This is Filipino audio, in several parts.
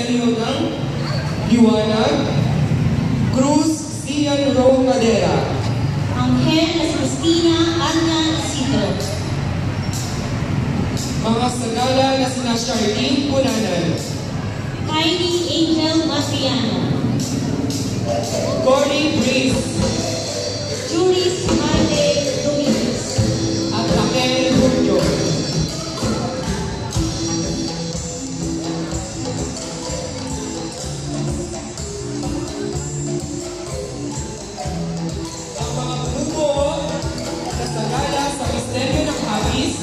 Misteryo ng Liwanag, Cruz Ian Ro Madera, Angel na si Cristina Anya Isidro. mga sagala na sina Charlene Punanan, Kylie Angel ng Habis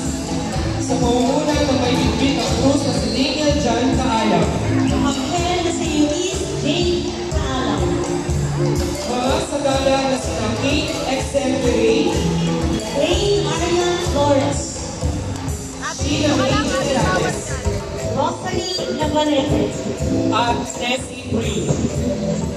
sa pamumuna ng may bitbit ang krus na si Daniel John Kaalam. Angel na si Eunice Jane Kaalam. Mga sagala na si Kate Exemplary, Rain Arya Flores. Sheila May Generales, Rosalie Navarrete. at Nessie Bree.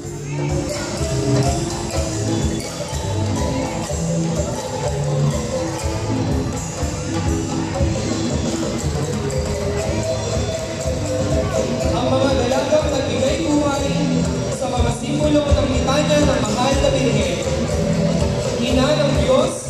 simbolo ng litanya ng mahal na Birhen. Ina ng Diyos